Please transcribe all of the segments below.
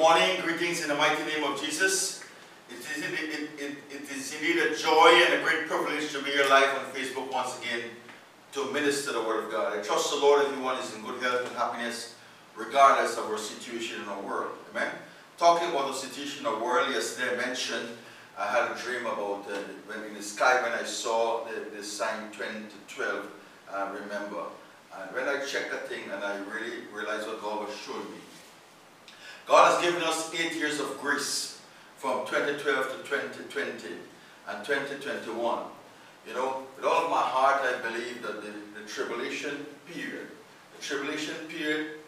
morning. Greetings in the mighty name of Jesus. It is, it, it, it, is indeed a joy and a great privilege to be here live on Facebook once again to minister the Word of God. I trust the Lord everyone is in good health and happiness regardless of our situation in our world. Amen? Talking about the situation in our world, yesterday I mentioned I had a dream about uh, when in the sky when I saw the, the sign 20 to 12, uh, remember. And when I checked that thing and I really realized what God was showing me, God has given us eight years of grace from 2012 to 2020 and 2021. You know, with all of my heart, I believe that the, the tribulation period, the tribulation period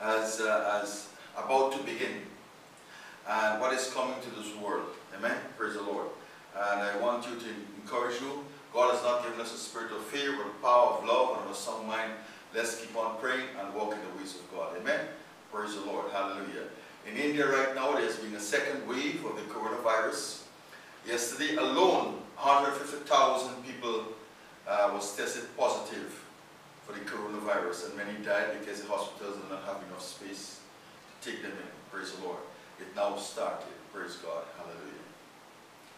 has, uh, has about to begin. And what is coming to this world. Amen? Praise the Lord. And I want you to encourage you. God has not given us a spirit of fear, but a power of love and a sound mind. Let's keep on praying and walk in the ways of God. Amen? Praise the Lord. Hallelujah. In India right now, there's been a second wave of the coronavirus. Yesterday alone, 150,000 people uh, was tested positive for the coronavirus, and many died because the hospitals did not have enough space to take them in. Praise the Lord. It now started. Praise God. Hallelujah.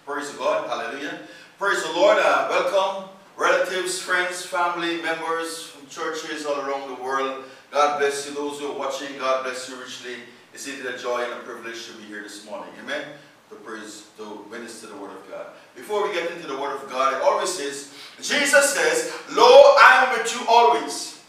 Praise God. Hallelujah. Praise the Lord. Uh, welcome, relatives, friends, family members from churches all around the world. God bless you. Those who are watching, God bless you richly. It's indeed a joy and a privilege to be here this morning. Amen. To praise, to minister the word of God. Before we get into the word of God, it always says, Jesus says, Lo, I am with you always.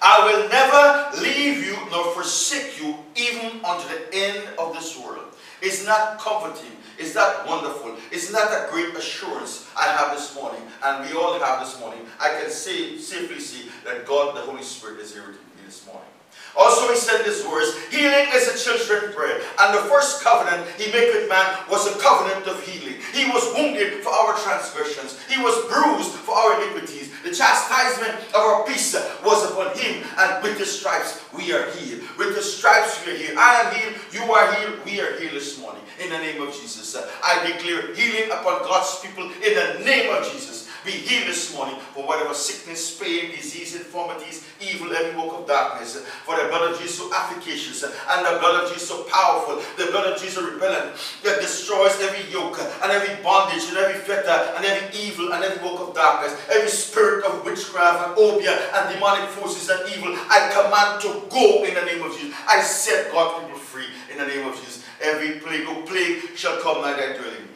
I will never leave you nor forsake you even unto the end of this world. It's not comforting. Is that wonderful? Isn't that a great assurance I have this morning and we all have this morning? I can say, safely see that God, the Holy Spirit, is here with me this morning. Also he said these words, healing is a children's bread. And the first covenant he made with man was a covenant of healing. He was wounded for our transgressions. He was bruised for our iniquities. The chastisement of our peace was upon him. And with the stripes we are healed. With the stripes we are healed. I am healed. You are healed. We are healed this morning. In the name of Jesus. I declare healing upon God's people in the name of Jesus be healed this morning for whatever sickness, pain, disease, infirmities, evil, every work of darkness. For the blood of Jesus so efficacious and the blood of Jesus so powerful. The blood of Jesus repellent that destroys every yoke and every bondage and every fetter and every evil and every work of darkness. Every spirit of witchcraft and obeah and demonic forces and evil. I command to go in the name of Jesus. I set God's people free in the name of Jesus. Every plague, no plague shall come nigh thy dwelling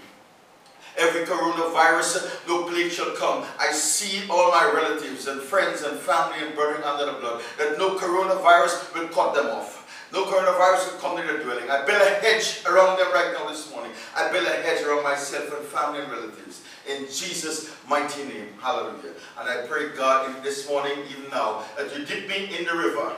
every coronavirus, no plague shall come. I see all my relatives and friends and family and brethren under the blood, that no coronavirus will cut them off. No coronavirus will come to their dwelling. I build a hedge around them right now this morning. I build a hedge around myself and family and relatives. In Jesus' mighty name. Hallelujah. And I pray, God, this morning, even now, that you dip me in the river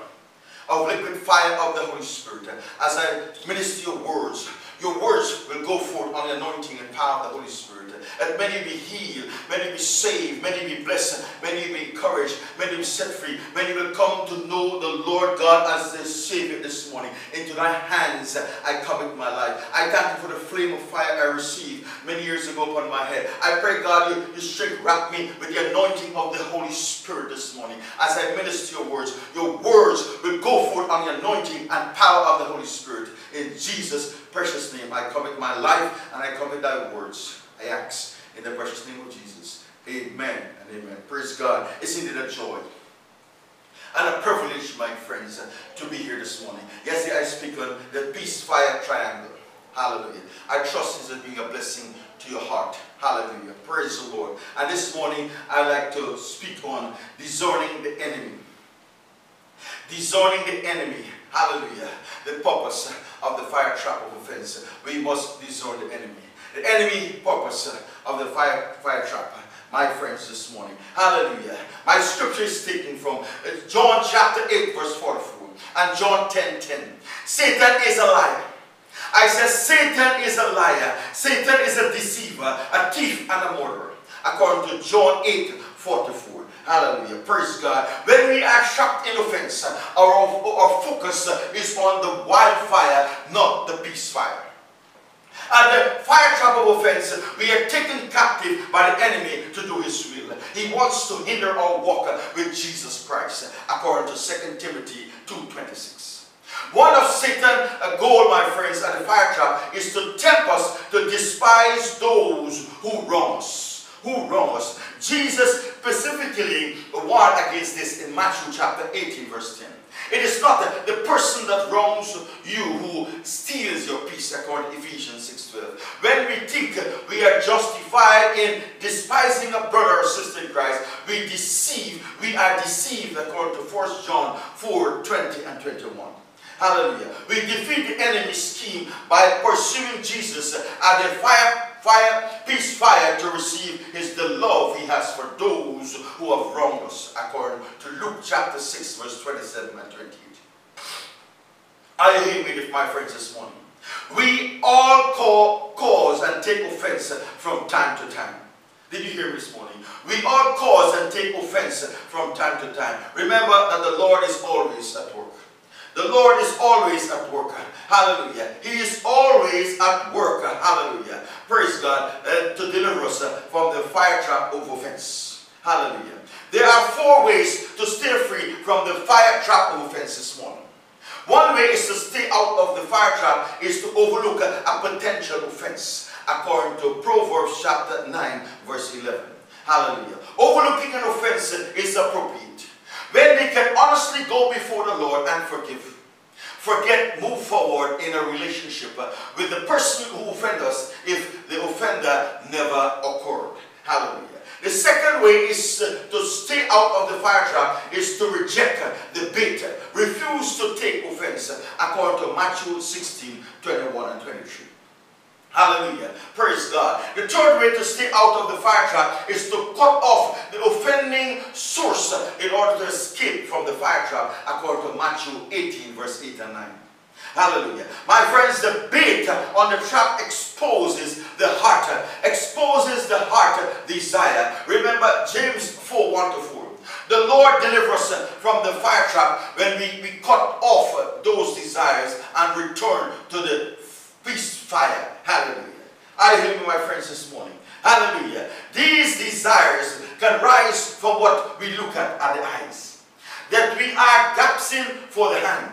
of liquid fire of the Holy Spirit. As I minister your words, your words will go forth on the anointing and power of the Holy Spirit. And many be healed, many be saved, many be blessed, many be encouraged, many be set free. Many will come to know the Lord God as their Savior this morning. Into thy hands I commit my life. I thank you for the flame of fire I received many years ago upon my head. I pray, God, you, you strength wrap me with the anointing of the Holy Spirit this morning. As I minister your words, your words will go forth on the anointing and power of the Holy Spirit. In Jesus' precious name, I commit my life and I commit thy words. I ask in the precious name of Jesus. Amen and amen. Praise God. It's indeed a joy and a privilege, my friends, to be here this morning. Yesterday I speak on the peace fire triangle. Hallelujah. I trust this will be a blessing to your heart. Hallelujah. Praise the Lord. And this morning I'd like to speak on discerning the enemy. Discerning the enemy. Hallelujah. The purpose of the fire trap of offense. We must discern the enemy. The enemy purpose of the fire, fire trap my friends, this morning. Hallelujah. My scripture is taken from uh, John chapter 8, verse 44, and John 10 10. Satan is a liar. I said, Satan is a liar. Satan is a deceiver, a thief, and a murderer. According to John 8, 44. Hallelujah. Praise God. When we are shocked in offense, our, our focus is on the wildfire, not the peace fire. And the fire trap of offense, we are taken captive by the enemy to do his will. He wants to hinder our walk with Jesus Christ, according to 2 Timothy 2.26. One of Satan's goal, my friends, at the fire trap is to tempt us to despise those who wrong us. Who wrong us. Jesus specifically warned against this in Matthew chapter 18, verse 10. It is not the, person that wrongs you who steals your peace, according to Ephesians 6.12. When we think we are justified in despising a brother or sister in Christ, we deceive, we are deceived, according to 1 John 4, 20 and 21. Hallelujah. We defeat the enemy's scheme by pursuing Jesus at the fire, fire, peace fire to receive is the love he has for those who have wronged us, according to Luke chapter 6, verse 27 and 28. Are you hearing me, my friends, this morning? We all cause and take offense from time to time. Did you hear me this morning? We all cause and take offense from time to time. Remember that the Lord is always at work. The Lord is always at work. Hallelujah. He is always at work. Hallelujah. Praise God. Uh, to deliver us uh, from the fire trap of offense. Hallelujah. There are four ways to stay free from the fire trap of offense this morning. One way is to stay out of the fire trap is to overlook a, a potential offense according to Proverbs chapter 9 verse 11. Hallelujah. Overlooking an offense is appropriate. When we can honestly go before the Lord and forgive. Forget, move forward in a relationship with the person who offended us if the offender never occurred. Hallelujah. The second way is to stay out of the fire trap is to reject the bait. Refuse to take offense according to Matthew 16, 21 and 23. Hallelujah. Praise God. The third way to stay out of the fire trap is to cut off the offending source in order to escape from the fire trap according to Matthew 18 verse 8 and 9. Hallelujah. My friends, the bait on the trap exposes the heart, exposes the heart desire. Remember James 4, 1 to 4. The Lord delivers us from the fire trap when we, we cut off those desires and return to the peace fire. Hallelujah. I hear you, my friends, this morning. Hallelujah. These desires can rise from what we look at at the eyes. That we are gasping for the hand.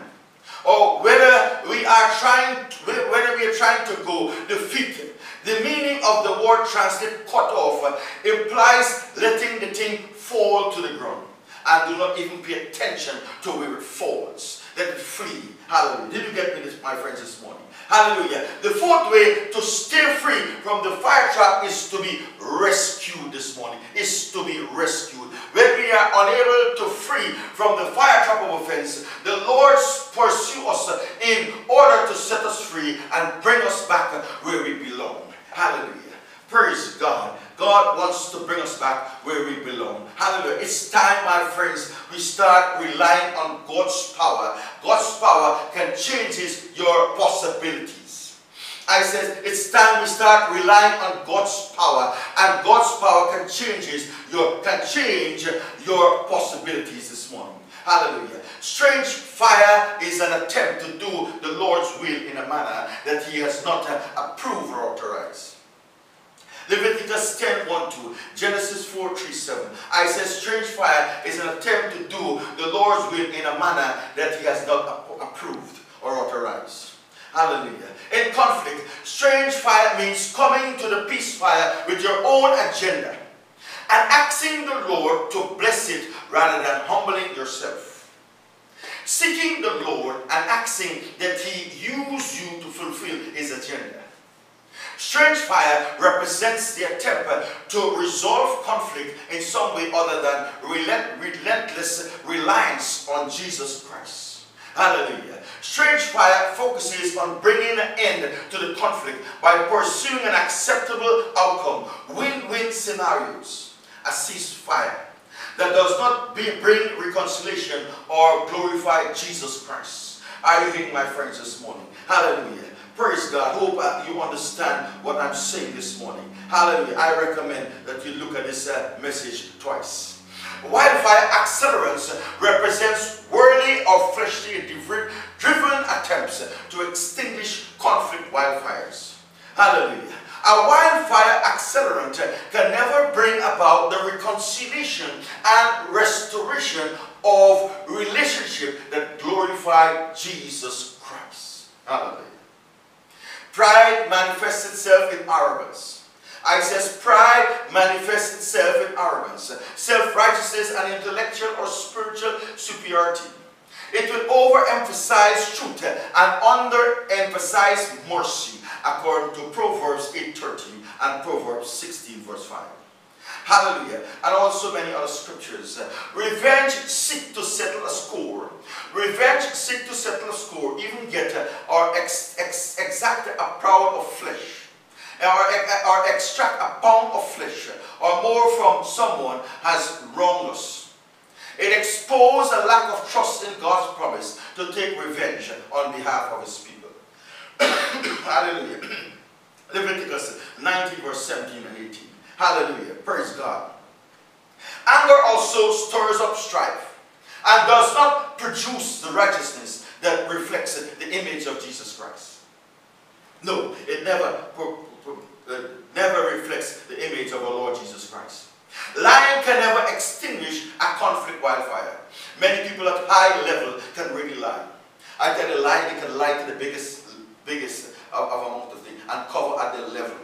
Or whether we are trying, whether we are trying to go the feet. The meaning of the word translated cut off implies letting the thing fall to the ground. And do not even pay attention to where it falls. Let it flee. Hallelujah. Did you get me this, my friends, this morning? Hallelujah. The fourth way to stay free from the fire trap is to be rescued this morning. Is to be rescued. When we are unable to free from the fire trap of offense, the Lord pursue us in order to set us free and bring us back where we belong. Hallelujah. Praise God. God wants to bring us back where we belong. Hallelujah. It's time, my friends, we start relying on God's power. God's power can change your possibilities. I said it's time we start relying on God's power, and God's power can change your can change your possibilities this morning. Hallelujah. Strange fire is an attempt to do the Lord's will in a manner that He has not approved or authorized. Leviticus 10 1 2, Genesis 4 3 7. I said, strange fire is an attempt to do the Lord's will in a manner that He has not approved or authorized. Hallelujah. In conflict, strange fire means coming to the peace fire with your own agenda and asking the Lord to bless it rather than humbling yourself. Seeking the Lord and asking that He use you to fulfill His agenda. Strange fire represents the attempt to resolve conflict in some way other than relentless reliance on Jesus Christ. Hallelujah. Strange fire focuses on bringing an end to the conflict by pursuing an acceptable outcome, win-win scenarios, a ceasefire that does not bring reconciliation or glorify Jesus Christ. Are you hearing my friends this morning? Hallelujah. Praise God. Hope you understand what I'm saying this morning. Hallelujah. I recommend that you look at this uh, message twice. Wildfire accelerants represents worldly or fleshly driven attempts to extinguish conflict wildfires. Hallelujah. A wildfire accelerant can never bring about the reconciliation and restoration of relationship that glorify Jesus Christ. Hallelujah. Pride manifests itself in arrogance. I says pride manifests itself in arrogance, self-righteousness and intellectual or spiritual superiority. It will overemphasize truth and underemphasize mercy, according to Proverbs 8.13 and Proverbs 16 verse 5. Hallelujah. And also many other scriptures. Revenge seek to settle a score. Revenge seek to settle a score, even get uh, or ex, ex, exact a pound of flesh. Or, or extract a pound of flesh or more from someone has wronged us. It exposed a lack of trust in God's promise to take revenge on behalf of his people. Hallelujah. Leviticus 19 verse 17 and 18. Hallelujah. Praise God. Anger also stirs up strife and does not produce the righteousness that reflects the image of Jesus Christ. No, it never, uh, never reflects the image of our Lord Jesus Christ. Lying can never extinguish a conflict wildfire. Many people at high level can really lie. I tell you, lie, they can lie to the biggest, biggest of, of amount of things and cover at their level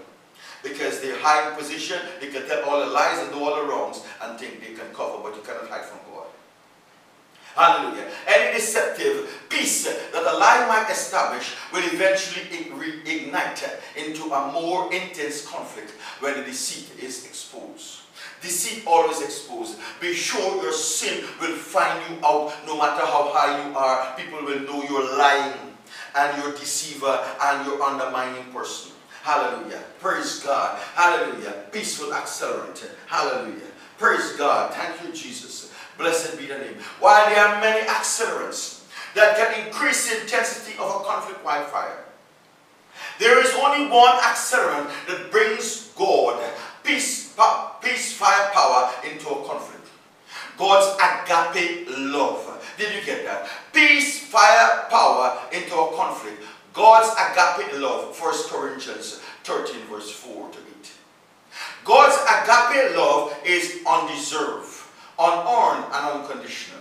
because they're high in position, they can tell all the lies and do all the wrongs and think they can cover, but you cannot hide from God. Hallelujah. Any deceptive peace that a lie might establish will eventually ignite into a more intense conflict when the deceit is exposed. Deceit always exposed. Be sure your sin will find you out no matter how high you are. People will know you're lying and you're deceiver and you're undermining person. Hallelujah. Praise God. Hallelujah. Peaceful accelerant. Hallelujah. Praise God. Thank you, Jesus. Blessed be the name. While there are many accelerants that can increase the intensity of a conflict wildfire, there is only one accelerant that brings God, peace, peace, fire, power into a conflict. God's agape love. Did you get that? Peace, fire, power into a conflict. God's agape love, 1 Corinthians 13 verse 4 to 8. God's agape love is undeserved, unearned, and unconditional.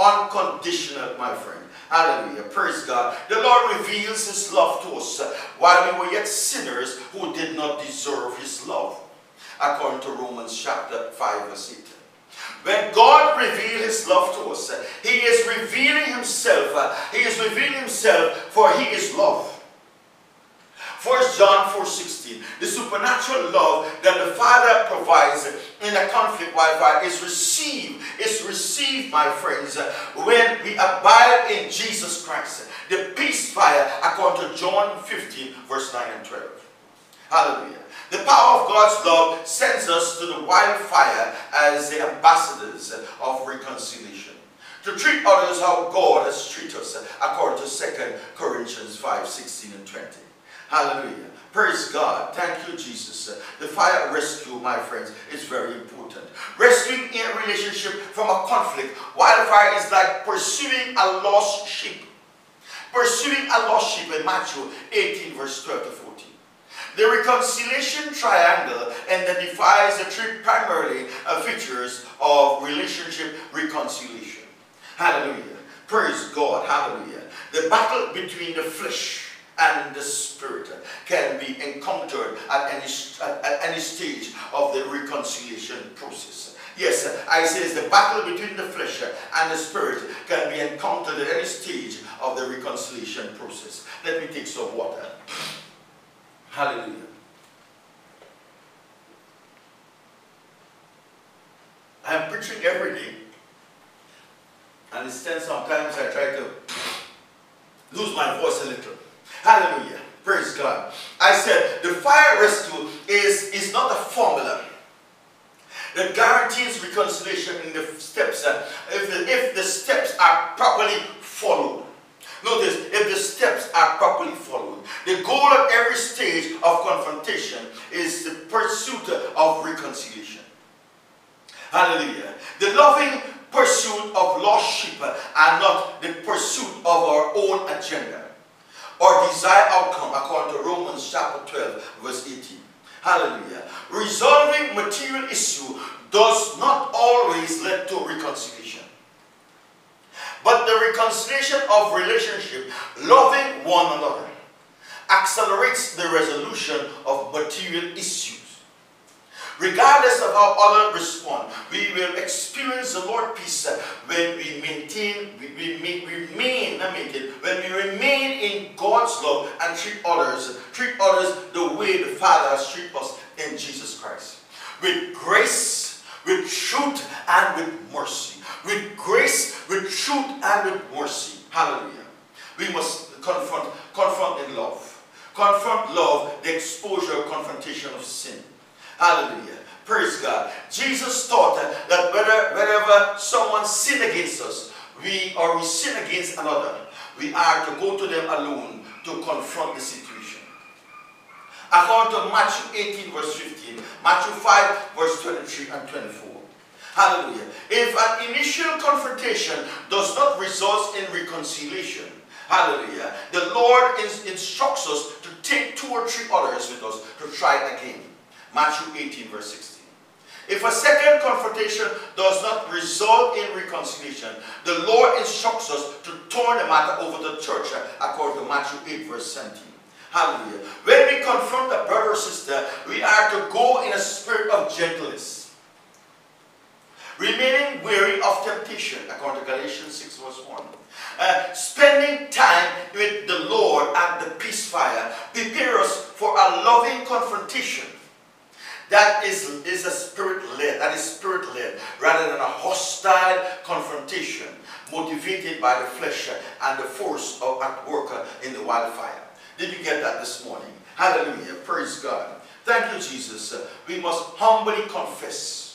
Unconditional, my friend. Hallelujah. Praise God. The Lord reveals his love to us while we were yet sinners who did not deserve his love. According to Romans chapter 5 verse 8. When God revealed his love to us, he is revealing himself. He is revealing himself for he is love. 1 John 4.16, the supernatural love that the Father provides in a conflict wildfire is received, is received, my friends, when we abide in Jesus Christ. The peace fire, according to John 15, verse 9 and 12. Hallelujah. The power of God's love sends us to the wildfire as the ambassadors of reconciliation. To treat others how God has treated us, according to 2 Corinthians 5, 16 and 20. Hallelujah. Praise God. Thank you, Jesus. The fire rescue, my friends, is very important. Rescuing a relationship from a conflict. Wildfire is like pursuing a lost sheep. Pursuing a lost sheep in Matthew 18, verse 12 to 14. The reconciliation triangle identifies the three primary uh, features of relationship reconciliation. Hallelujah. Praise God. Hallelujah. The battle between the flesh and the spirit can be encountered at any, at any stage of the reconciliation process. Yes, I say the battle between the flesh and the spirit can be encountered at any stage of the reconciliation process. Let me take some water. Hallelujah. I'm preaching every day. And instead sometimes I try to lose my voice a little. Hallelujah. Praise God. I said the fire rescue is, is not a formula that guarantees reconciliation in the steps. Uh, if, the, if the steps are properly followed. Notice, if the steps are properly followed, the goal at every stage of confrontation is the pursuit of reconciliation. Hallelujah. The loving pursuit of lost sheep and not the pursuit of our own agenda or desired outcome according to Romans chapter 12 verse 18. Hallelujah. Resolving material issue does not always lead to reconciliation. But the reconciliation of relationship, loving one another, accelerates the resolution of material issues. Regardless of how others respond, we will experience the Lord peace when we maintain, we, we, we remain, not maintain, when we remain in God's love and treat others, treat others the way the Father has treated us in Jesus Christ. With grace, with truth, and with mercy. With grace, with truth, and with mercy. Hallelujah. We must confront, confront in love. Confront love, the exposure, confrontation of sin. Hallelujah. Praise God. Jesus taught that whether, whenever someone sin against us, we or we sin against another, we are to go to them alone to confront the situation. According to Matthew 18 verse 15, Matthew 5 verse 23 and 24. Hallelujah. If an initial confrontation does not result in reconciliation, hallelujah, the Lord instructs us to take two or three others with us to try again. Matthew 18, verse 16. If a second confrontation does not result in reconciliation, the Lord instructs us to turn the matter over to the church, according to Matthew 8, verse 17. Hallelujah. When we confront a brother or sister, we are to go in a spirit of gentleness. Remaining weary of temptation, according to Galatians 6, verse 1. Uh, spending time with the Lord at the peace fire prepare us for a loving confrontation that is, is a spirit-led, that is spirit-led, rather than a hostile confrontation motivated by the flesh and the force of at work in the wildfire. Did you get that this morning? Hallelujah. Praise God. Thank you, Jesus. We must humbly confess.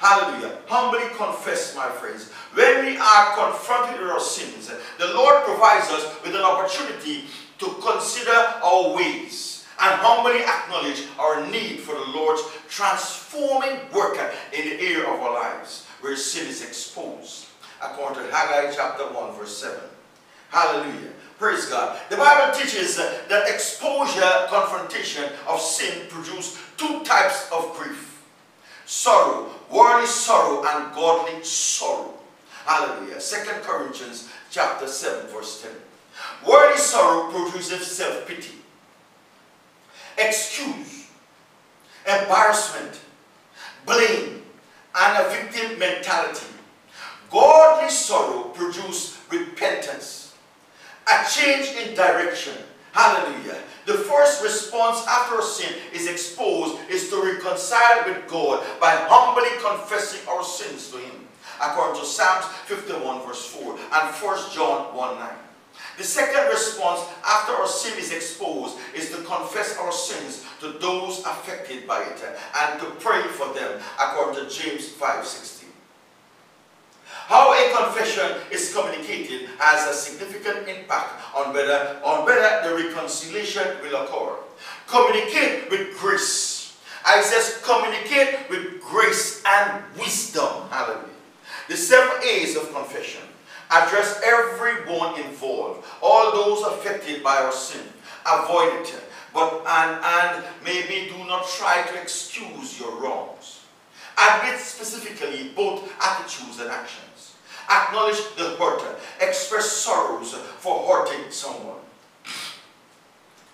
Hallelujah. Humbly confess, my friends. When we are confronted with our sins, the Lord provides us with an opportunity to consider our ways and humbly acknowledge our need for the Lord's transforming work in the area of our lives where sin is exposed. According to Haggai chapter 1 verse 7. Hallelujah. Praise God. The Bible teaches that exposure, confrontation of sin produce two types of grief. Sorrow, worldly sorrow and godly sorrow. Hallelujah. 2 Corinthians chapter 7 verse 10. Worldly sorrow produces self-pity excuse, embarrassment, blame, and a victim mentality. Godly sorrow produces repentance, a change in direction. Hallelujah. The first response after our sin is exposed is to reconcile with God by humbly confessing our sins to Him. According to Psalms 51 verse 4 and 1 John 1 9. The second response after our sin is exposed is to confess our sins to those affected by it and to pray for them according to James 5.16. How a confession is communicated has a significant impact on whether, on whether the reconciliation will occur. Communicate with grace. I says communicate with grace and wisdom. Hallelujah. The seven A's of confession Address everyone involved, all those affected by our sin. Avoid it, but and, and maybe do not try to excuse your wrongs. Admit specifically both attitudes and actions. Acknowledge the hurt. Express sorrows for hurting someone.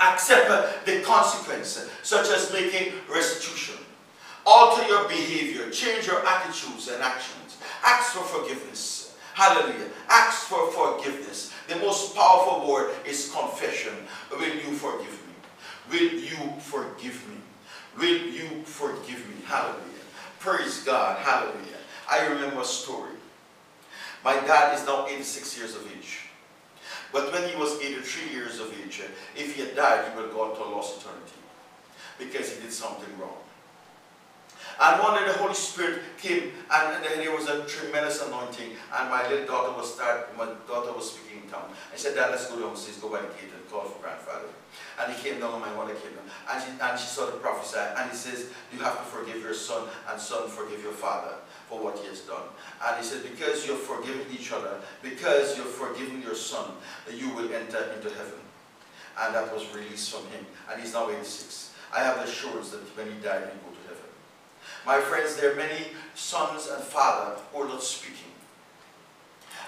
Accept the consequence, such as making restitution. Alter your behavior. Change your attitudes and actions. Ask for forgiveness Hallelujah. Ask for forgiveness. The most powerful word is confession. Will you forgive me? Will you forgive me? Will you forgive me? Hallelujah. Praise God. Hallelujah. I remember a story. My dad is now 86 years of age. But when he was 83 years of age, if he had died, he would have gone to a lost eternity because he did something wrong. And one day the Holy Spirit came and, there was a tremendous anointing and my little daughter was start, my daughter was speaking in tongue. I said, Dad, let's go down. Says, go by the gate and call for grandfather. And he came down and my mother came down. And she, and she saw the prophesy and he says, you have to forgive your son and son forgive your father for what he has done. And he said, because you're forgiving each other, because you're forgiving your son, that you will enter into heaven. And that was released from him. And he's now 86. I have the assurance that when he died, he go to heaven. my friends, there are many sons and fathers who are not speaking.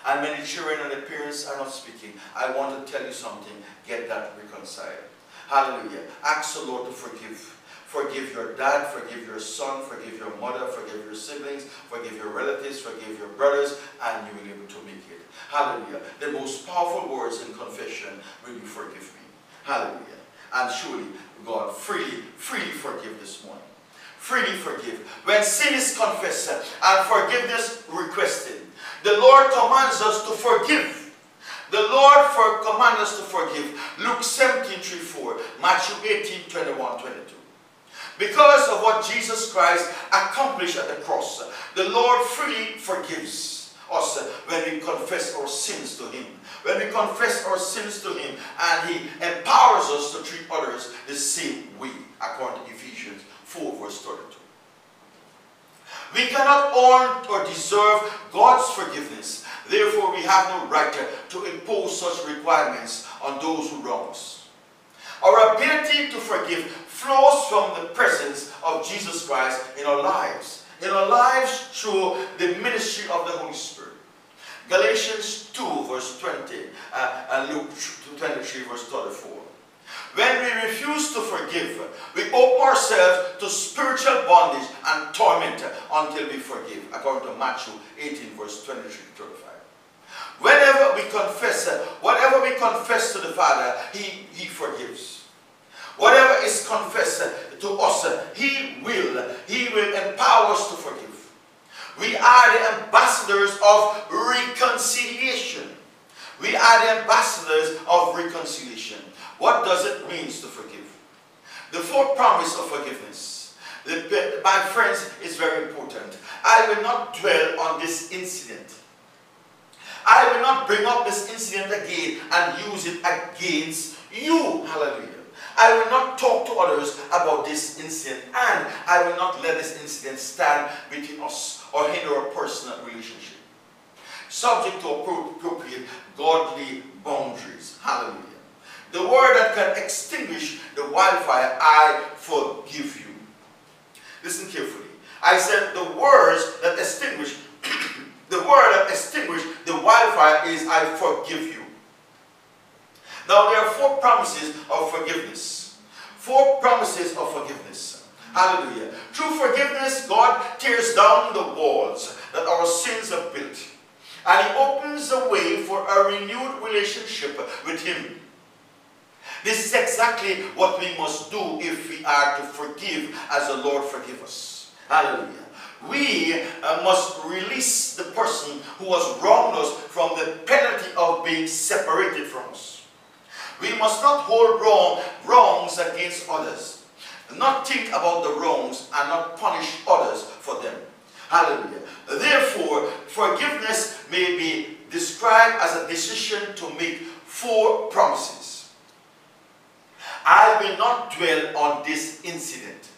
and many children and parents are not speaking, I want to tell you something. Get that reconciled. Hallelujah. Ask the Lord to forgive. Forgive your dad, forgive your son, forgive your mother, forgive your siblings, forgive your relatives, forgive your brothers, and you will be able to make it. Hallelujah. The most powerful words in confession will be forgive me. Hallelujah. And surely God freely, freely forgive this morning. Freely forgive. When sin is confessed and forgiveness requested, the Lord commands us to forgive. The Lord for commands us to forgive. Luke 17, 3, 4. Matthew 18, 21, 22. Because of what Jesus Christ accomplished at the cross, the Lord freely forgives us when we confess our sins to Him. When we confess our sins to Him and He empowers us to treat others the same way, according to Ephesians 4 verse 32. We cannot earn or deserve God's forgiveness. Therefore, we have no right to impose such requirements on those who wrong us. Our ability to forgive flows from the presence of Jesus Christ in our lives. In our lives through the ministry of the Holy Spirit. Galatians 2 verse 20 uh, and Luke 23 verse 34. When we refuse to forgive, we open ourselves to spiritual bondage and torment until we forgive, according to Matthew 18, verse 23 to 35. Whenever we confess, whatever we confess to the Father, He, he forgives. Whatever is confessed to us, He will. He will empower us to forgive. We are the ambassadors of reconciliation. We are the ambassadors of reconciliation. What does it mean to forgive? The fourth promise of forgiveness, my friends, is very important. I will not dwell on this incident. I will not bring up this incident again and use it against you. Hallelujah. I will not talk to others about this incident and I will not let this incident stand between us or hinder our personal relationship. Subject to appropriate godly boundaries. Hallelujah. The word that can extinguish the wildfire, I forgive you. Listen carefully. I said the words that extinguish, the word that extinguish the wildfire is I forgive you. Now there are four promises of forgiveness. Four promises of forgiveness. Hallelujah. Through forgiveness, God tears down the walls that our sins have built. And He opens the way for a renewed relationship with Him. This is exactly what we must do if we are to forgive as the Lord forgive us. Hallelujah. We uh, must release the person who has wronged us from the penalty of being separated from us. We must not hold wrong, wrongs against others. Not think about the wrongs and not punish others for them. Hallelujah. Therefore, forgiveness may be described as a decision to make four promises. I will not dwell on this incident.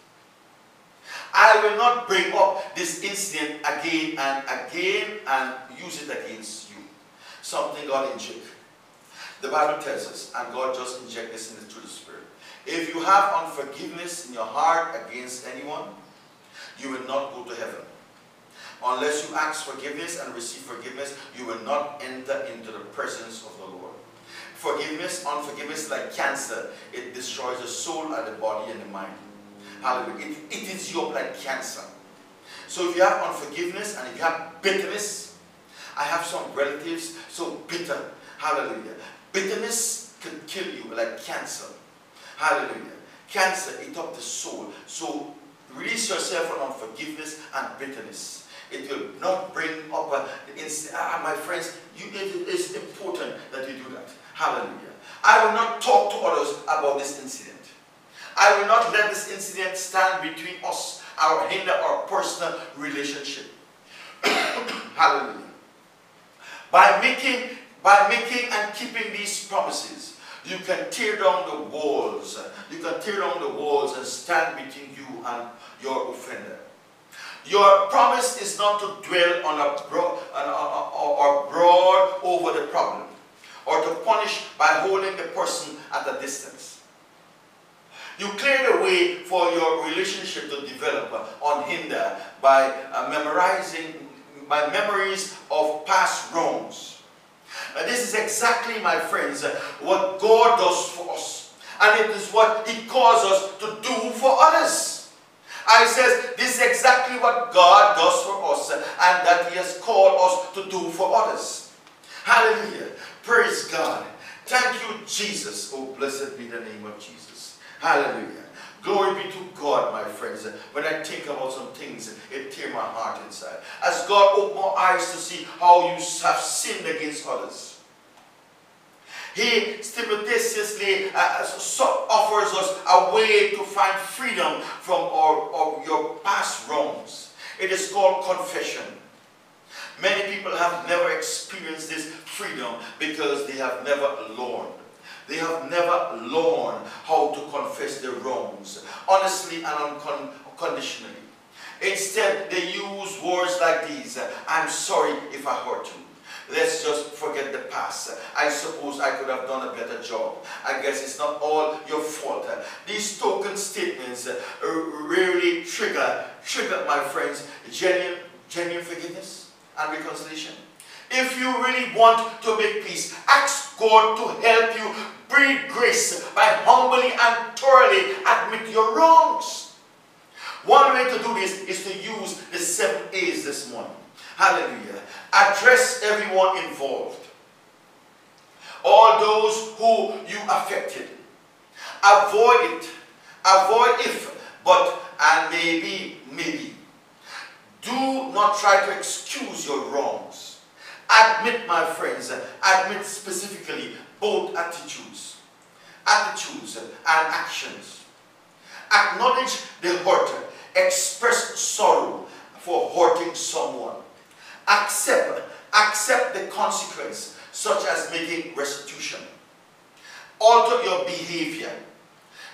I will not bring up this incident again and again and use it against you. Something God inject. The Bible tells us, and God just inject this in the, through the Spirit. If you have unforgiveness in your heart against anyone, you will not go to heaven. Unless you ask forgiveness and receive forgiveness, you will not enter into the presence of the Lord. Forgiveness, unforgiveness like cancer. It destroys the soul and the body and the mind. Hallelujah. It, it is your like cancer. So if you have unforgiveness and if you have bitterness, I have some relatives so bitter. Hallelujah. Bitterness can kill you like cancer. Hallelujah. Cancer, eat up the soul. So release yourself from unforgiveness and bitterness. It will not bring up a, ah, my friends, you, it is important that you do that. Hallelujah. I will not talk to others about this incident. I will not let this incident stand between us, our hinder our personal relationship. Hallelujah. By making, by making and keeping these promises, you can tear down the walls. You can tear down the walls and stand between you and your offender. Your promise is not to dwell on a broad, or broad over the problem or to punish by holding the person at a distance. You clear the way for your relationship to develop unhindered by uh, memorizing by memories of past wrongs. This is exactly, my friends, what God does for us. And it is what He calls us to do for others. I says this is exactly what God does for us and that He has called us to do for others. Hallelujah. Praise God. Thank you, Jesus. Oh, blessed be the name of Jesus. Hallelujah. Glory be to God, my friends. When I think about some things, it tears my heart inside. As God opened my eyes to see how you have sinned against others. He simultaneously uh, offers us a way to find freedom from our, our, your past wrongs. It is called confession. Many people have never experienced this freedom because they have never learned. They have never learned how to confess their wrongs, honestly and unconditionally. Instead, they use words like these, I'm sorry if I hurt you. Let's just forget the past. I suppose I could have done a better job. I guess it's not all your fault. These token statements uh, really trigger, trigger, my friends, genuine, genuine forgiveness and reconciliation. If you really want to make peace, ask God to help you breed grace by humbly and thoroughly admit your wrongs. One way to do this is to use the seven A's this morning. Hallelujah. Address everyone involved. All those who you affected. Avoid it. Avoid if, but, and maybe, maybe. Do not try to excuse your wrongs. Admit, my friends, admit specifically both attitudes, attitudes and actions. Acknowledge the hurt. Express sorrow for hurting someone. Accept, accept the consequence, such as making restitution. Alter your behavior.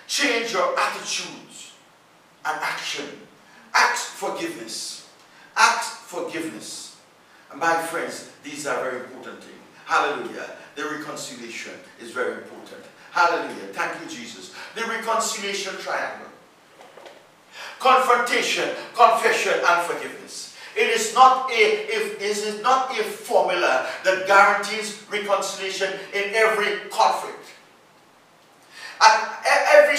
Change your attitudes and action. Ask forgiveness. Ask forgiveness. And my friends, these are very important things. Hallelujah. The reconciliation is very important. Hallelujah. Thank you, Jesus. The reconciliation triangle. Confrontation, confession, and forgiveness. It is not a if it is not a formula that guarantees reconciliation in every conflict. At every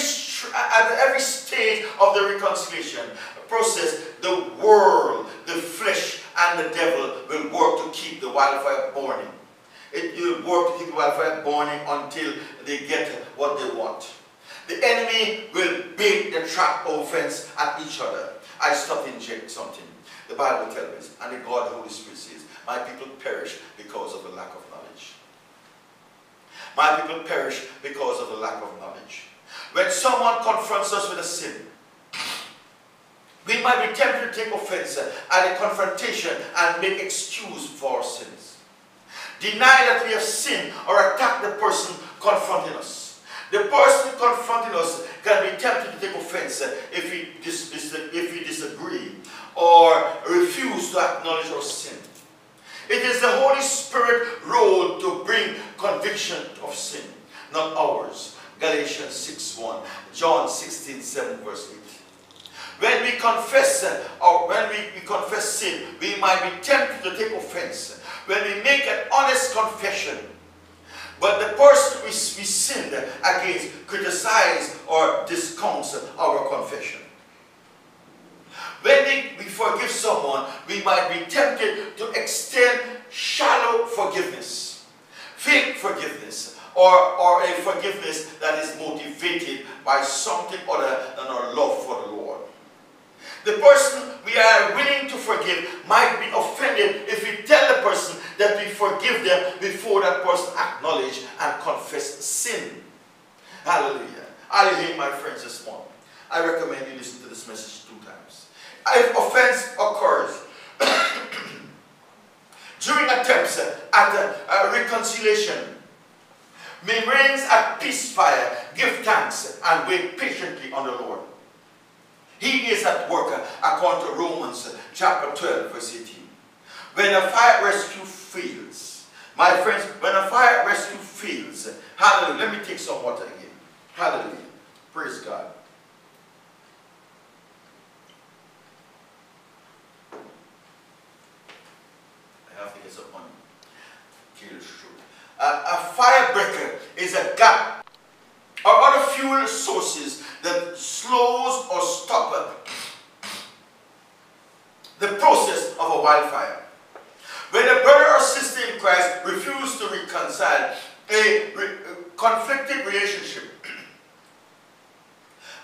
at every stage of the reconciliation process, the world, the flesh, and the devil will work to keep the wildfire burning. It will work to keep wildfire burning until they get what they want. The enemy will bait the trap offense at each other. I stop inject something. The Bible tells us, and the God, the Holy Spirit says, my people perish because of the lack of knowledge. My people perish because of the lack of knowledge. When someone confronts us with a sin, we might be tempted to take offense at a confrontation and make excuse for our sins. Deny that we have sinned or attack the person confronting us. The person confronting us can be tempted to take offense uh, if we, dis if we disagree or refuse to acknowledge our sin. It is the Holy Spirit role to bring conviction of sin, not ours. Galatians 6 1, John 16 7 verse 8. When we confess uh, or when we, we confess sin, we might be tempted to take offense. When we make an honest confession, but the person we, we sinned against criticize or discounts our confession. When we, forgive someone, we might be tempted to extend shallow forgiveness, fake forgiveness, or, or a forgiveness that is motivated by something other than our love for the Lord. The person we are willing to forgive might be offended if we tell the person that we forgive them before that person acknowledge and confess sin. Hallelujah. Hallelujah, my friends this morning? I recommend you listen to this message two times. If offense occurs during attempts at a, a reconciliation, remains at peace fire, give thanks, and wait patiently on the Lord. He is at work uh, according to Romans uh, chapter 12 verse 18. When a fire rescue fails, my friends, when a fire rescue fails, uh, hallelujah, let me take some water again. Hallelujah. Praise God. I have to get some money. Kill a, a firebreaker is a gap or other fuel sources that slows or stops the process of a wildfire. When a brother or sister in Christ refuse to reconcile a, re conflicted relationship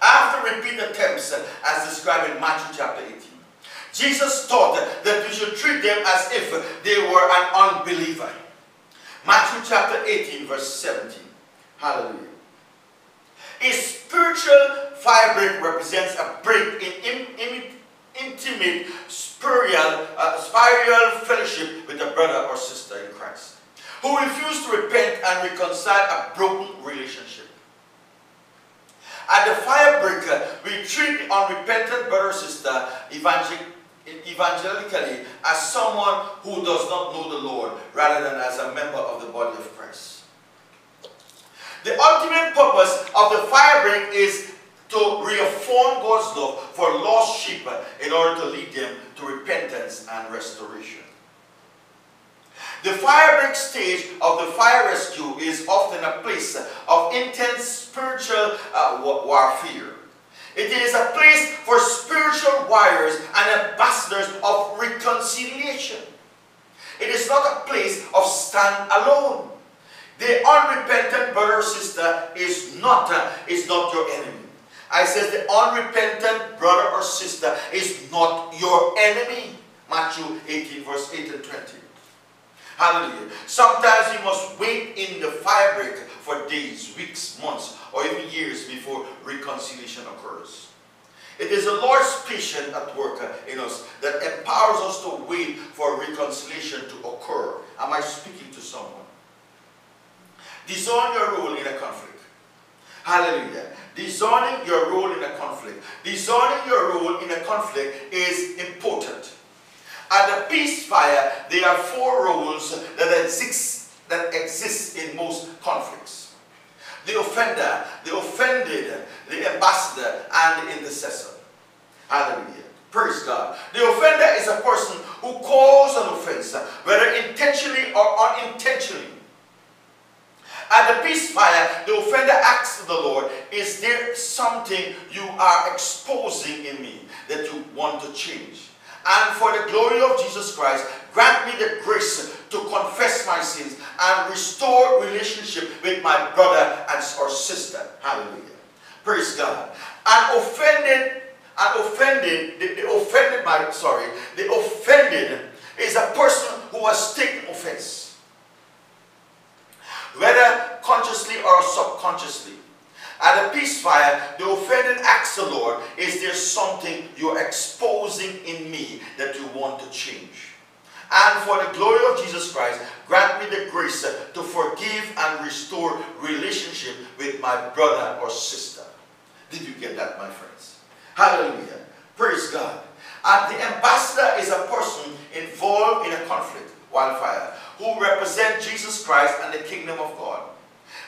after repeated attempts as described in Matthew chapter 18, Jesus taught that we should treat them as if they were an unbeliever. Matthew chapter 18 verse 17. Hallelujah. A spiritual break represents a break in, in, in intimate spiritual, uh, spiritual fellowship with a brother or sister in Christ who refuse to repent and reconcile a broken relationship. At the fire breaker, we treat unrepentant brother or sister evangel evangelically as someone who does not know the Lord rather than as a member of the body of Christ. The ultimate purpose of the fire break is to reaffirm God's love for lost sheep in order to lead them to repentance and restoration. The fire break stage of the fire rescue is often a place of intense spiritual uh, warfare. It is a place for spiritual warriors and ambassadors of reconciliation. It is not a place of stand alone. The unrepentant brother or sister is not, uh, is not your enemy. I says the unrepentant brother or sister is not your enemy. Matthew 18 verse 8 and 20. Hallelujah. Sometimes you must wait in the break for days, weeks, months, or even years before reconciliation occurs. It is the Lord's patience at work in us that empowers us to wait for reconciliation to occur. Am I speaking to someone? Discern your role in a conflict. Hallelujah. Discerning your role in a conflict. Discerning your role in a conflict is important. At the peace fire, there are four roles that exist, that exist in most conflicts. The offender, the offended, the ambassador, and the intercessor. Hallelujah. Praise God. The offender is a person who caused an offense, whether intentionally or unintentionally. At the peace fire, the offender asks the Lord, is there something you are exposing in me that you want to change? And for the glory of Jesus Christ, grant me the grace to confess my sins and restore relationship with my brother and or sister. Hallelujah. Praise God. And offended, and offended, the, the offended, my sorry, the offended is a person who has taken offense whether consciously or subconsciously. At a peace fire, the offended asks the Lord, is there something you're exposing in me that you want to change? And for the glory of Jesus Christ, grant me the grace to forgive and restore relationship with my brother or sister. Did you get that, my friends? Hallelujah. Praise God. And the ambassador is a person involved in a conflict, wildfire, who represent Jesus Christ and the kingdom of God.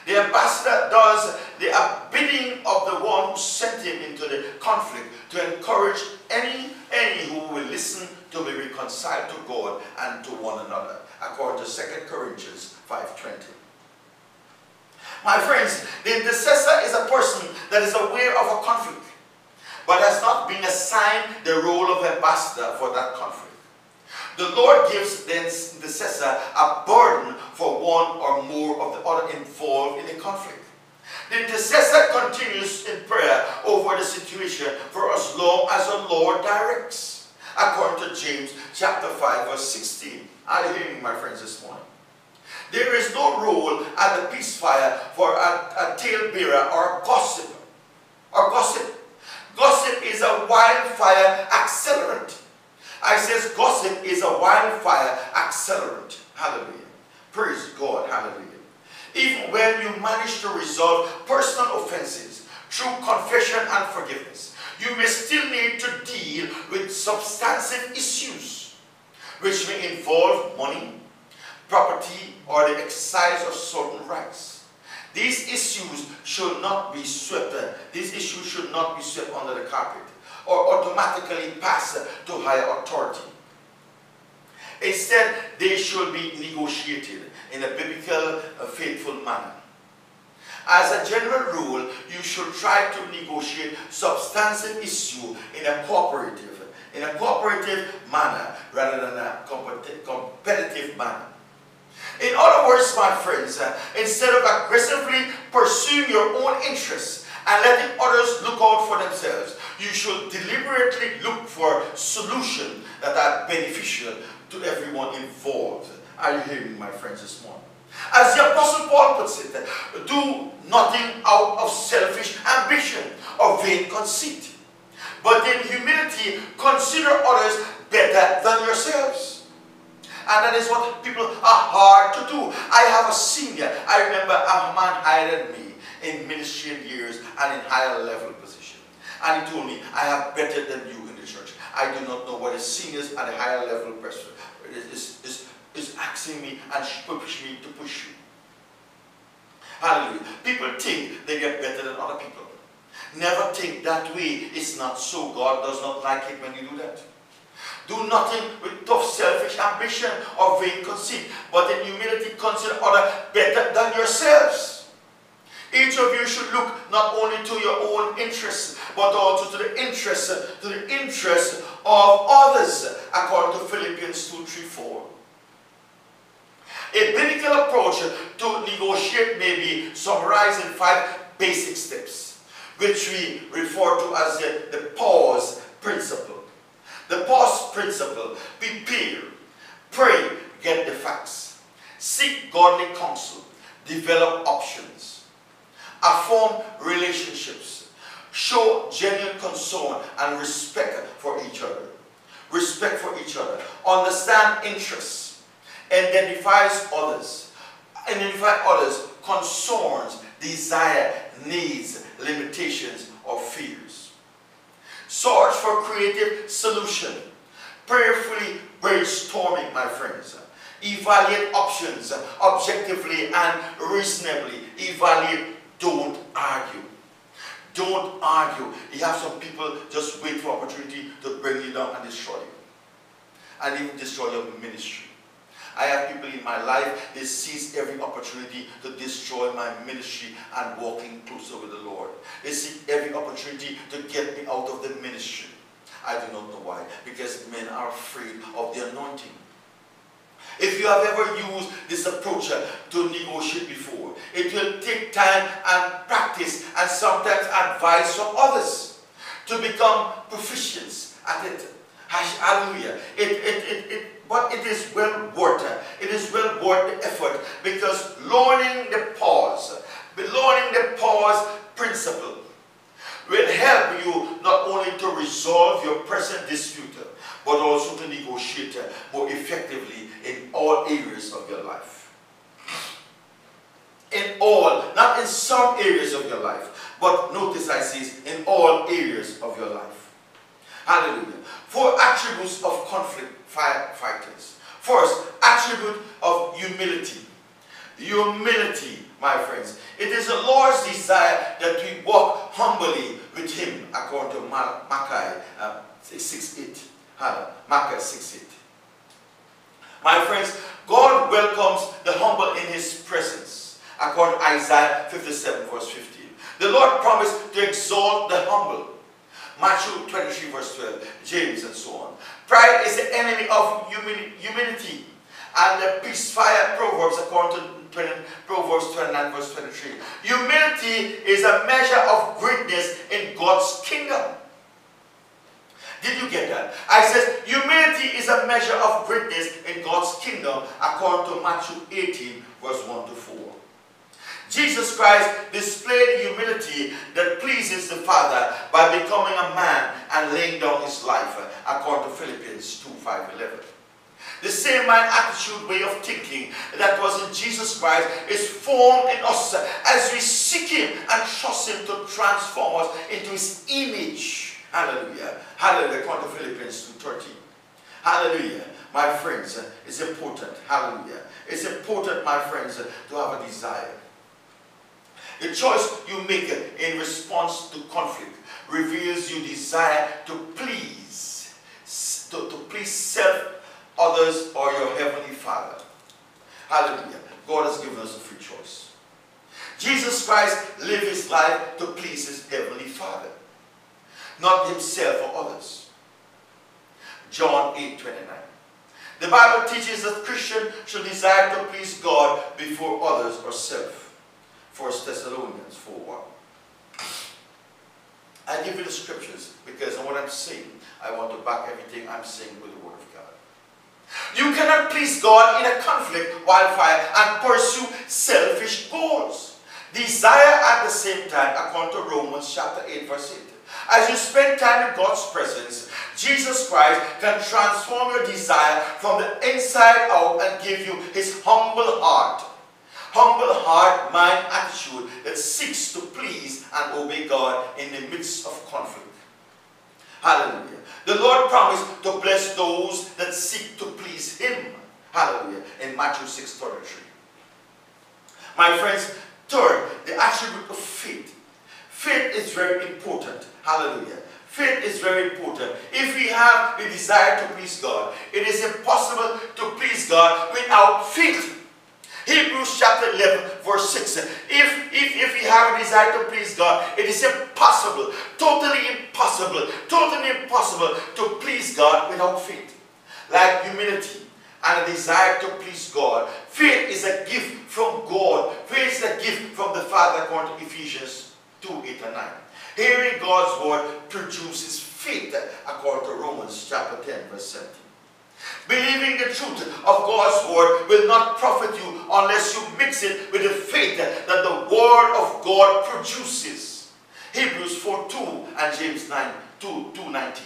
The ambassador does the bidding of the one who sent him into the conflict to encourage any, any who will listen to be reconciled to God and to one another, according to 2 Corinthians 5.20. My friends, the intercessor is a person that is aware of a conflict, but has not been assigned the role of ambassador for that conflict. The Lord gives the intercessor a burden for one or more of the other involved in the conflict. The intercessor continues in prayer over the situation for as long as the Lord directs, according to James chapter 5 verse 16. Are you hearing my friends this morning? There is no role at the peace fire for a, a talebearer or gossip. Or gossip. Gossip is a wildfire accelerant. I says gossip is a wildfire accelerant. Hallelujah. Praise God. Hallelujah. Even when you manage to resolve personal offenses through confession and forgiveness, you may still need to deal with substantive issues which may involve money, property, or the exercise of certain rights. These issues should not be swept. Uh, these issues should not be swept under the carpet or automatically pass to higher authority. Instead, they should be negotiated in a biblical, faithful manner. As a general rule, you should try to negotiate substantive issue in a cooperative, in a cooperative manner rather than a competitive manner. In other words, my friends, instead of aggressively pursuing your own interests and letting others look out for themselves, you should deliberately look for solutions that are beneficial to everyone involved. Are you hearing me, my friends, this morning? As the Apostle Paul puts it, do nothing out of selfish ambition or vain conceit, but in humility consider others better than yourselves. And that is what people are hard to do. I have a senior. I remember a man hired me in ministry years and in higher level position. And he told me, I have better than you in the church. I do not know what the seniors and a higher level person is, is, is asking me and pushing me to push you. Hallelujah. People think they get better than other people. Never think that way. It's not so. God does not like it when you do that. Do nothing with tough selfish ambition or vain conceit, but in humility consider other better than yourselves. Each of you should look not only to your own interests, but also to the interests, to the interests of others, according to Philippians 2, 3, 4. A biblical approach to negotiate may be summarized in five basic steps, which we refer to as the, the pause principle. The pause principle, prepare, pray, get the facts, seek godly counsel, develop options, affirm relationships, show genuine concern and respect for each other, respect for each other, understand interests, identifies others, identify others, concerns, desire, needs, limitations, or fears. Search for creative solution. Prayerfully brainstorming, my friends. Evaluate options objectively and reasonably. Evaluate, don't argue. Don't argue. You have some people just wait for opportunity to bring you down and destroy you. And even destroy your ministry. I have people in my life, they seize every opportunity to destroy my ministry and walking closer with the Lord. They seek every opportunity to get me out of the ministry. I do not know why. Because men are afraid of the anointing. If you have ever used this approach uh, to negotiate before, it will take time and practice and sometimes advice from others to become proficient at it. Hallelujah. It, it, it, it but it is well worth it. It is well worth the effort because learning the pause, learning the pause principle will help you not only to resolve your present dispute, but also to negotiate uh, more effectively in all areas of your life. In all, not in some areas of your life, but notice I say in all areas of your life. Hallelujah. Four attributes of conflict fighters. First, attribute of humility. Humility, my friends. It is the Lord's desire that we walk humbly with Him, according to Malachi uh, 6 8. Malachi 6 8. My friends, God welcomes the humble in His presence, according to Isaiah 57, verse 15. The Lord promised to exalt the humble. Matthew 23, verse 12, James, and so on. Pride is the enemy of humility. And the peace fire Proverbs, according to 20, Proverbs 29, verse 23. Humility is a measure of greatness in God's kingdom. Did you get that? I said, humility is a measure of greatness in God's kingdom, according to Matthew 18, verse 1 to 4. Jesus Christ displayed humility that pleases the Father by becoming a man and laying down his life, according to Philippians 2, 5, 11. The same mind attitude, way of thinking that was in Jesus Christ is formed in us as we seek Him and trust Him to transform us into His image. Hallelujah. Hallelujah. According to Philippians 2.13. Hallelujah. My friends, uh, it's important. Hallelujah. It's important, my friends, uh, to have a desire the choice you make uh, in response to conflict reveals your desire to please, to, to please self, others, or your Heavenly Father. Hallelujah. God has given us a free choice. Jesus Christ lived his life to please his heavenly Father, not himself or others. John 8 29. The Bible teaches that Christian should desire to please God before others or self. 1 Thessalonians 4 1. I give you the scriptures because what I'm saying, I want to back everything I'm saying with the Word of God. You cannot please God in a conflict, wildfire, and pursue selfish goals. Desire at the same time, according to Romans chapter 8, verse 8. As you spend time in God's presence, Jesus Christ can transform your desire from the inside out and give you his humble heart. Humble heart, mind, attitude that seeks to please and obey God in the midst of conflict. Hallelujah. The Lord promised to bless those that seek to please him. Hallelujah. In Matthew 6 33. My friends, third, the attribute of faith. Faith is very important. Hallelujah. Faith is very important. If we have the desire to please God, it is impossible to please God without faith. Hebrews chapter 11 verse 6. If, if, if we have a desire to please God, it is impossible, totally impossible, totally impossible to please God without faith. Like humility and a desire to please God. Faith is a gift from God. Faith is a gift from the Father according to Ephesians 2, 8 and 9. Hearing God's word produces faith according to Romans chapter 10 verse 17. Believing the truth of God's word will not profit you unless you mix it with the faith that the word of God produces. Hebrews 4 2 and James 9 2, 2 19.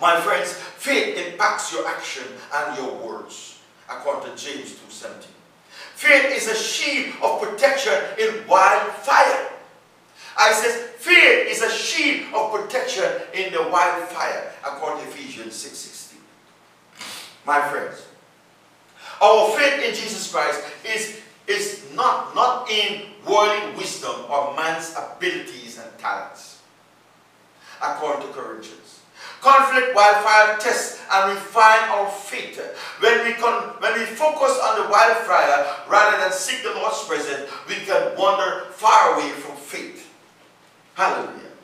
My friends, faith impacts your action and your words, according to James 2 17. Faith is a shield of protection in wildfire. I says, faith is a shield of protection in the wildfire, according to Ephesians 6 16. My friends, our faith in Jesus Christ is, is not, not in worldly wisdom or man's abilities and talents, according to Corinthians. Conflict wildfire tests and refine our faith. When we, when we focus on the wildfire rather than seek the Lord's presence, we can wander far away from faith. Hallelujah.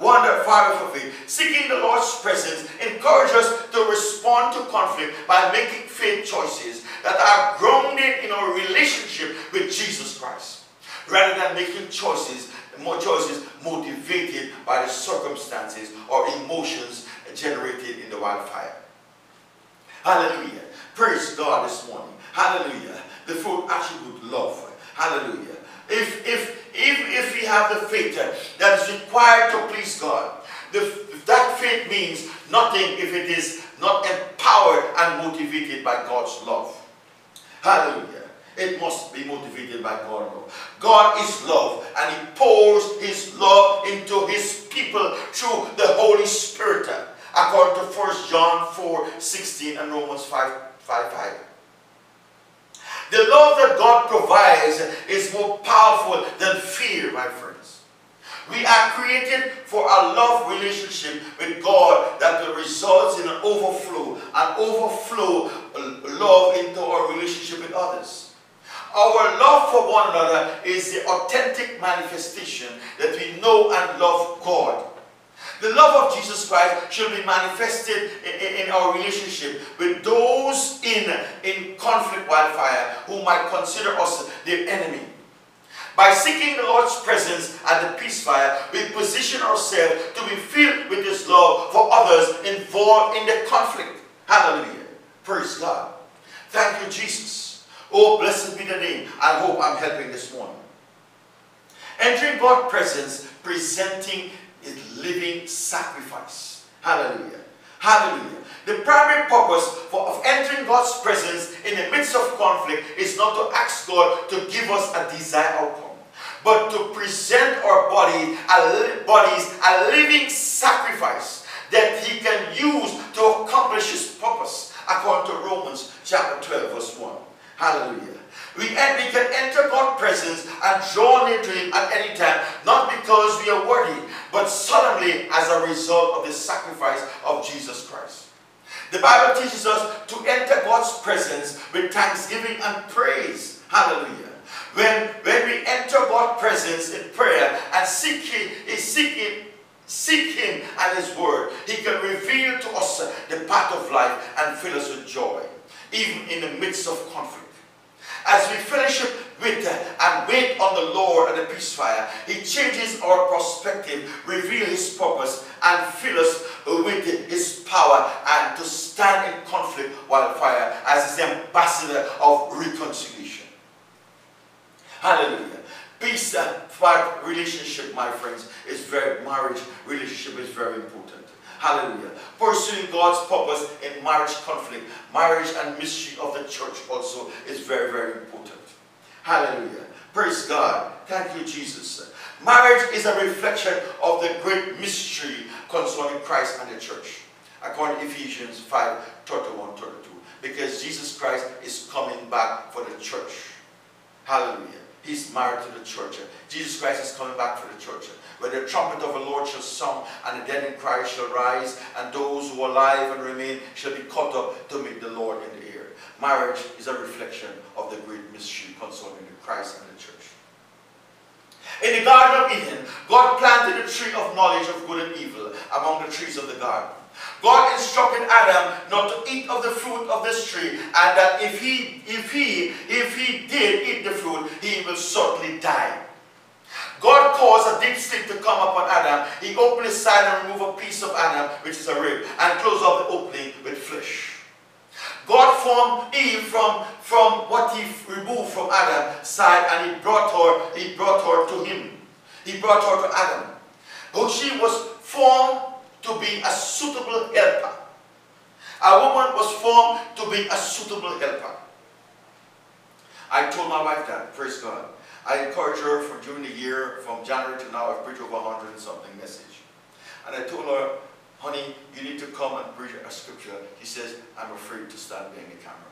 Wander away from faith. Seeking the Lord's presence encourages us to respond to conflict by making faith choices that are grounded in our relationship with Jesus Christ, rather than making choices more choices motivated by the circumstances or emotions generated in the wildfire. Hallelujah. Praise God this morning. Hallelujah. The full attribute love. Hallelujah. If, if, if, if we have the faith that is required to please God, the, that faith means nothing if it is not empowered and motivated by God's love. Hallelujah. It must be motivated by God's love. God is love and He pours His love into His people through the Holy Spirit. According to 1 John 4, 16 and Romans 5, 5, 5. The love that God provides is more powerful than fear, my friends. We are created for a love relationship with God that will result in an overflow, an overflow love into our relationship with others. Our love for one another is the authentic manifestation that we know and love God. The love of Jesus Christ should be manifested in, in, our relationship with those in, in conflict wildfire who might consider us their enemy. By seeking the Lord's presence at the peace fire, we position ourselves to be filled with His love for others involved in the conflict. Hallelujah. Praise God. Thank you, Jesus. Oh, blessed be the name. I hope I'm helping this morning. Entering God's presence, presenting a living sacrifice. Hallelujah. Hallelujah. The primary purpose for, of entering God's presence in the midst of conflict is not to ask God to give us a desired outcome, but to present our body, a, bodies a living sacrifice that He can use to accomplish His purpose, according to Romans chapter 12, verse 1. Hallelujah. We, we can enter God's presence and draw near to Him at any time, not because we are worthy, but suddenly as a result of the sacrifice of Jesus Christ. The Bible teaches us to enter God's presence with thanksgiving and praise. Hallelujah. When, when we enter God's presence in prayer and seek Him, seek seek Him and His Word, He can reveal to us the path of life and fill us with joy, even in the midst of conflict. As we fellowship with and wait on the Lord and the peace fire, He changes our perspective, reveal His purpose, and fill us with His power and to stand in conflict while fire as His ambassador of reconciliation. Hallelujah. Peace uh, and relationship, my friends, is very, marriage relationship is very important. Hallelujah. Pursuing God's purpose in marriage conflict, marriage and mystery of the church also is very, very important. Hallelujah. Praise God. Thank you, Jesus. Marriage is a reflection of the great mystery concerning Christ and the church. According to Ephesians 5, 31, 32. Because Jesus Christ is coming back for the church. Hallelujah. He's married to the church. Jesus Christ is coming back for the church. When the trumpet of the Lord shall sound, and the dead in Christ shall rise, and those who are alive and remain shall be caught up to meet the Lord in the air. Marriage is a reflection of the great mystery concerning Christ and the church. In the Garden of Eden, God planted the tree of knowledge of good and evil among the trees of the garden. God instructed Adam not to eat of the fruit of this tree, and that if he, if he, if he did eat the fruit, he will certainly die. God caused a deep sleep to come upon Adam. He opened his side and removed a piece of Adam, which is a rib, and closed up the opening with flesh. God formed Eve from, from what he removed from Adam's side and he brought her, he brought her to him. He brought her to Adam. But she was formed to be a suitable helper. A woman was formed to be a suitable helper. I told my wife that, praise God. I encouraged her from during the year, from January to now, I've preached over 100 and something message. And I told her, honey, you need to come and preach a scripture. He says, I'm afraid to stand behind the camera.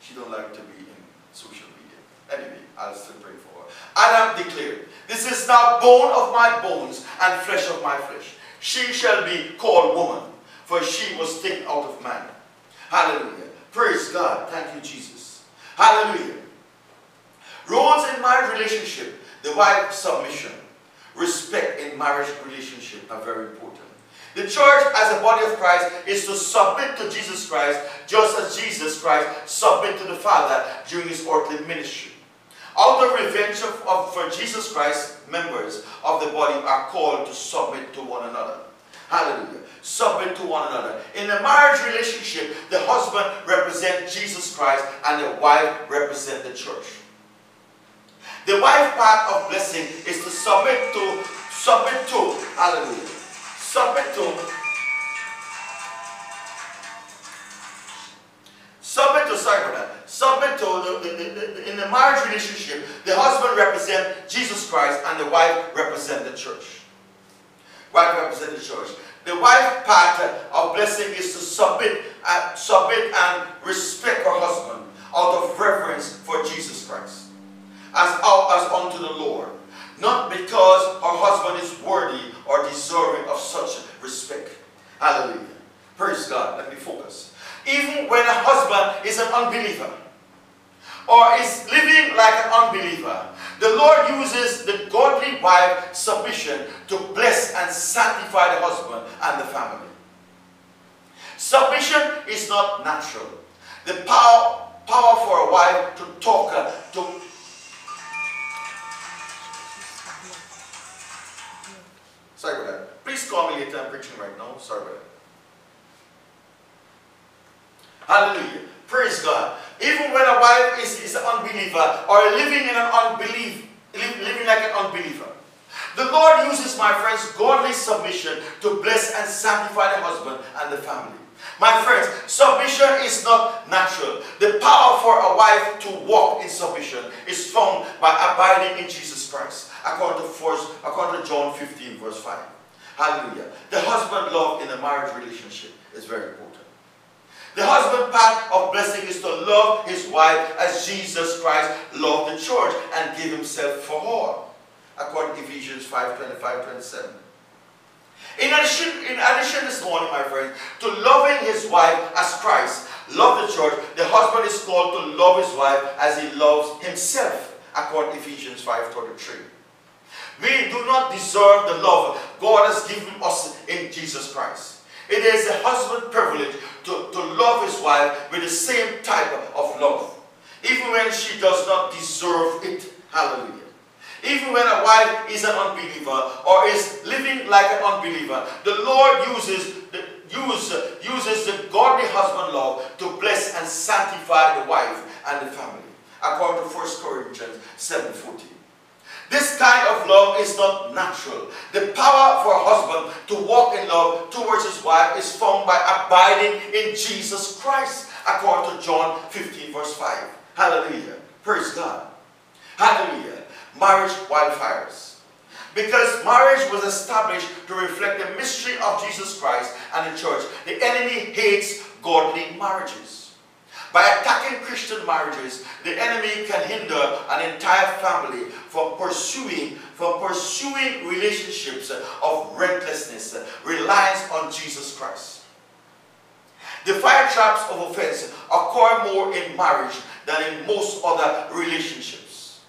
She don't like to be in social media. Anyway, I'll still pray for her. Adam declared, this is now bone of my bones and flesh of my flesh. She shall be called woman, for she was taken out of man. Hallelujah. Praise God. Thank you, Jesus. Hallelujah. Roles in marriage relationship, the wife submission, respect in marriage relationship are very important. The church as a body of Christ is to submit to Jesus Christ just as Jesus Christ submitted to the Father during his earthly ministry. Out of revenge of, of, for Jesus Christ, members of the body are called to submit to one another. Hallelujah. Submit to one another. In a marriage relationship, the husband represents Jesus Christ and the wife represents the church. The wife part of blessing is to submit to, submit to, hallelujah, submit to, submit to, for submit to, the, the, the, in the marriage relationship, the husband represents Jesus Christ and the wife represents the church. Wife represents the church. The wife part of blessing is to submit, uh, submit and respect her husband out of reverence for Jesus Christ as, as unto the Lord, not because her husband is worthy or deserving of such respect. Hallelujah. Praise God. Let me focus. Even when a husband is an unbeliever or is living like an unbeliever, the Lord uses the godly wife submission to bless and sanctify the husband and the family. Submission is not natural. The power, power for a wife to talk, uh, to Sorry about that. Please call me later. I'm preaching right now. Sorry about that. Hallelujah. Praise God. Even when a wife is, is an unbeliever or living in an unbelief, living like an unbeliever, the Lord uses, my friends, godly submission to bless and sanctify the husband and the family. My friends, submission is not natural. The power for a wife to walk in submission is found by abiding in Jesus Christ. According to, first, according to John 15, verse 5. Hallelujah. The husband love in a marriage relationship is very important. The husband part of blessing is to love his wife as Jesus Christ loved the church and gave himself for her. According to Ephesians 5, 25, 27. In addition, in addition this morning, my friends, to loving his wife as Christ loved the church, the husband is called to love his wife as he loves himself. according to Ephesians 5.33. We do not deserve the love God has given us in Jesus Christ. It is a husband's privilege to, to love his wife with the same type of love. Even when she does not deserve it. Hallelujah. Even when a wife is an unbeliever or is living like an unbeliever, the Lord uses the, use, uses the godly husband love to bless and sanctify the wife and the family. According to 1 Corinthians 7.14. This kind of love is not natural. The power for a husband to walk in love towards his wife is found by abiding in Jesus Christ, according to John 15 verse 5. Hallelujah. Praise God. Hallelujah. Marriage wildfires. Because marriage was established to reflect the mystery of Jesus Christ and the church, the enemy hates godly marriages. By attacking Christian marriages, the enemy can hinder an entire family from pursuing, from pursuing relationships of recklessness, reliance on Jesus Christ. The fire traps of offense occur more in marriage than in most other relationships.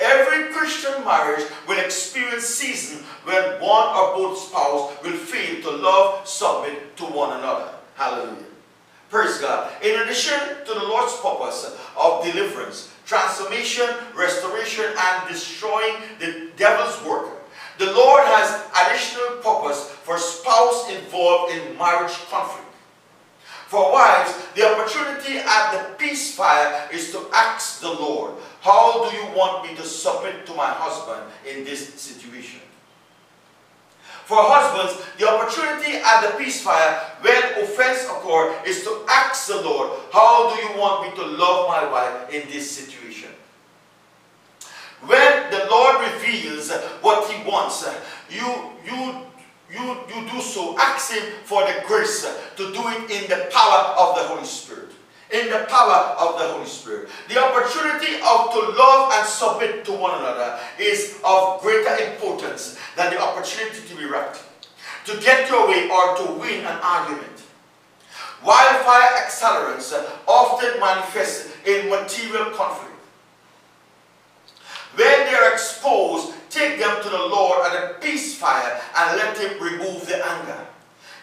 Every Christian marriage will experience seasons when one or both spouse will fail to love, submit to one another. Hallelujah. Praise God. In addition to the Lord's purpose of deliverance, transformation, restoration, and destroying the devil's work, the Lord has additional purpose for spouse involved in marriage conflict. For wives, the opportunity at the peace fire is to ask the Lord, how do you want me to submit to my husband in this situation? For husbands, the opportunity at the peace fire when offense occurs is to ask the Lord, how do you want me to love my wife in this situation? When the Lord reveals what he wants, you, you, you, you do so. Ask him for the grace to do it in the power of the Holy Spirit in the power of the Holy Spirit. The opportunity of to love and submit to one another is of greater importance than the opportunity to be right, to get your way or to win an argument. Wildfire accelerants often manifest in material conflict. When they are exposed, take them to the Lord at a peace fire and let him remove the anger.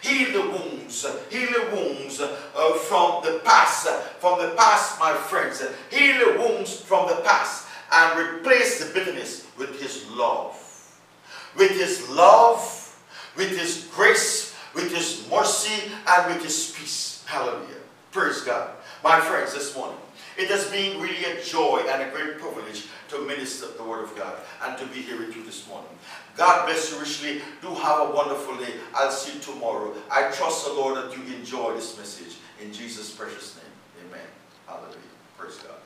Heal the wounds. Heal the wounds uh, from the past. From the past, my friends. Heal the wounds from the past and replace the bitterness with His love. With His love, with His grace, with His mercy, and with His peace. Hallelujah. Praise God. My friends, this morning, it has been really a joy and a great privilege to minister the Word of God and to be here with you this morning. God bless you richly. Do have a wonderful day. I'll see you tomorrow. I trust the Lord that you enjoy this message. In Jesus' precious name. Amen. Hallelujah. Praise God.